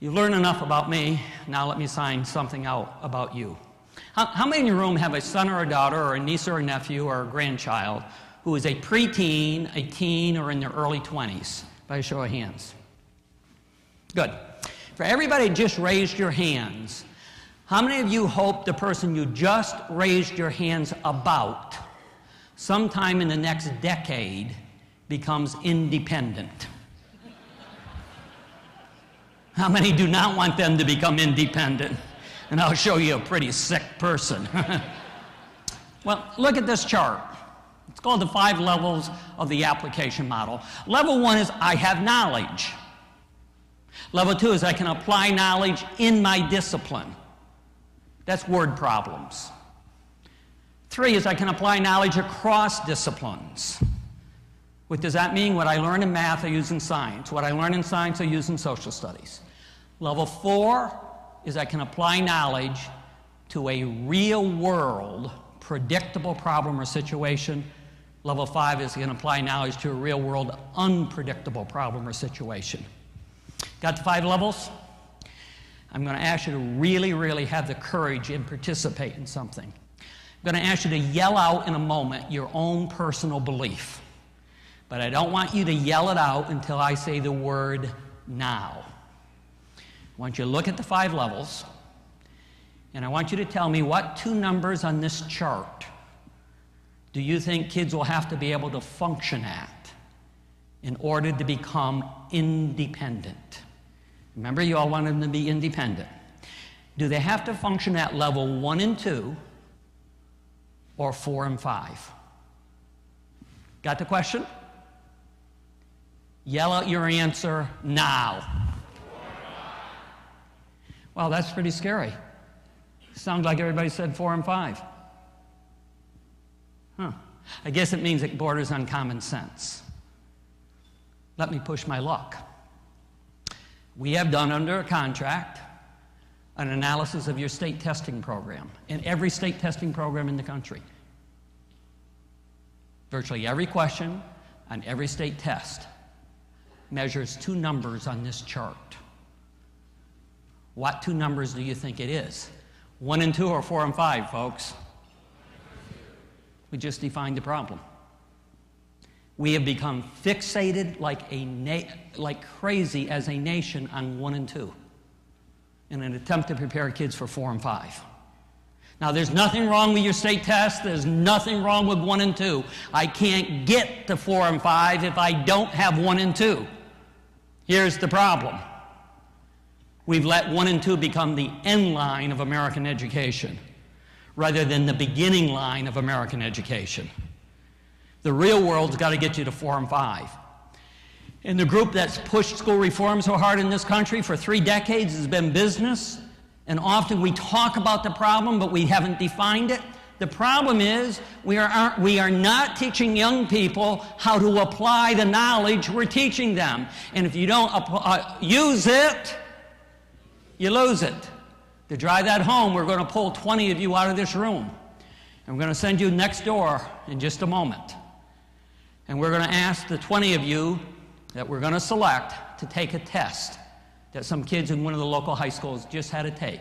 You've learned enough about me. Now let me sign something out about you. How, how, many in your room have a son or a daughter, or a niece or a nephew, or a grandchild who is a preteen, a teen, or in their early 20s? By a show of hands. Good. For everybody just raised your hands, how many of you hope the person you just raised your hands about sometime in the next decade becomes independent? How many do not want them to become independent? And I'll show you a pretty sick person. well, look at this chart. It's called the five levels of the application model. Level one is I have knowledge. Level two is I can apply knowledge in my discipline. That's word problems. Three is I can apply knowledge across disciplines. What does that mean? What I learn in math, I use in science. What I learn in science, I use in social studies. Level four is I can apply knowledge to a real world, predictable problem or situation. Level five is I can apply knowledge to a real world, unpredictable problem or situation. Got the five levels? I'm going to ask you to really, really have the courage and participate in something. I'm going to ask you to yell out in a moment your own personal belief. But I don't want you to yell it out until I say the word now. I want you to look at the five levels, and I want you to tell me what two numbers on this chart do you think kids will have to be able to function at in order to become independent? Remember, you all want them to be independent. Do they have to function at level one and two or four and five? Got the question? Yell out your answer now. Well, that's pretty scary. Sounds like everybody said four and five. Huh. I guess it means it borders on common sense. Let me push my luck. We have done under a contract an analysis of your state testing program in every state testing program in the country. Virtually every question on every state test measures two numbers on this chart. What two numbers do you think it is? One and two or four and five, folks? We just defined the problem. We have become fixated like, a na- like crazy as a nation on one and two in an attempt to prepare kids for four and five. Now, there's nothing wrong with your state test. There's nothing wrong with one and two. I can't get to four and five if I don't have one and two. Here's the problem we've let one and two become the end line of American education rather than the beginning line of American education. The real world's got to get you to four and five. And the group that's pushed school reform so hard in this country for three decades has been business. And often we talk about the problem, but we haven't defined it. The problem is we are, we are not teaching young people how to apply the knowledge we're teaching them. And if you don't uh, use it, you lose it. To drive that home, we're going to pull 20 of you out of this room. And we're going to send you next door in just a moment. And we're going to ask the 20 of you that we're going to select to take a test that some kids in one of the local high schools just had to take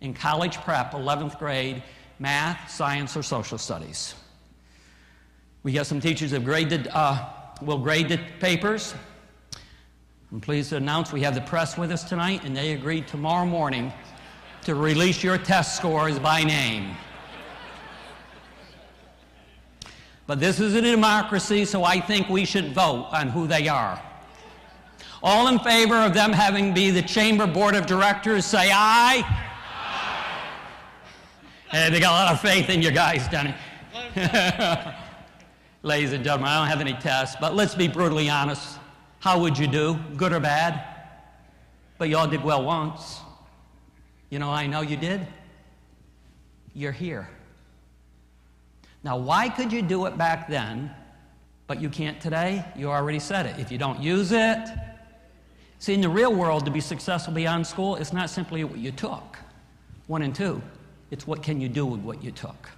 in college prep, 11th grade, math, science, or social studies. We got some teachers that graded, uh, will grade the papers. I'm pleased to announce we have the press with us tonight, and they agreed tomorrow morning to release your test scores by name. But this is a democracy, so I think we should vote on who they are. All in favor of them having be the Chamber Board of Directors, say aye. aye. Hey, they got a lot of faith in you guys, Danny. Ladies and gentlemen, I don't have any tests, but let's be brutally honest. How would you do, good or bad? But you all did well once. You know, I know you did. You're here. Now, why could you do it back then, but you can't today? You already said it. If you don't use it, see, in the real world, to be successful beyond school, it's not simply what you took, one and two. It's what can you do with what you took.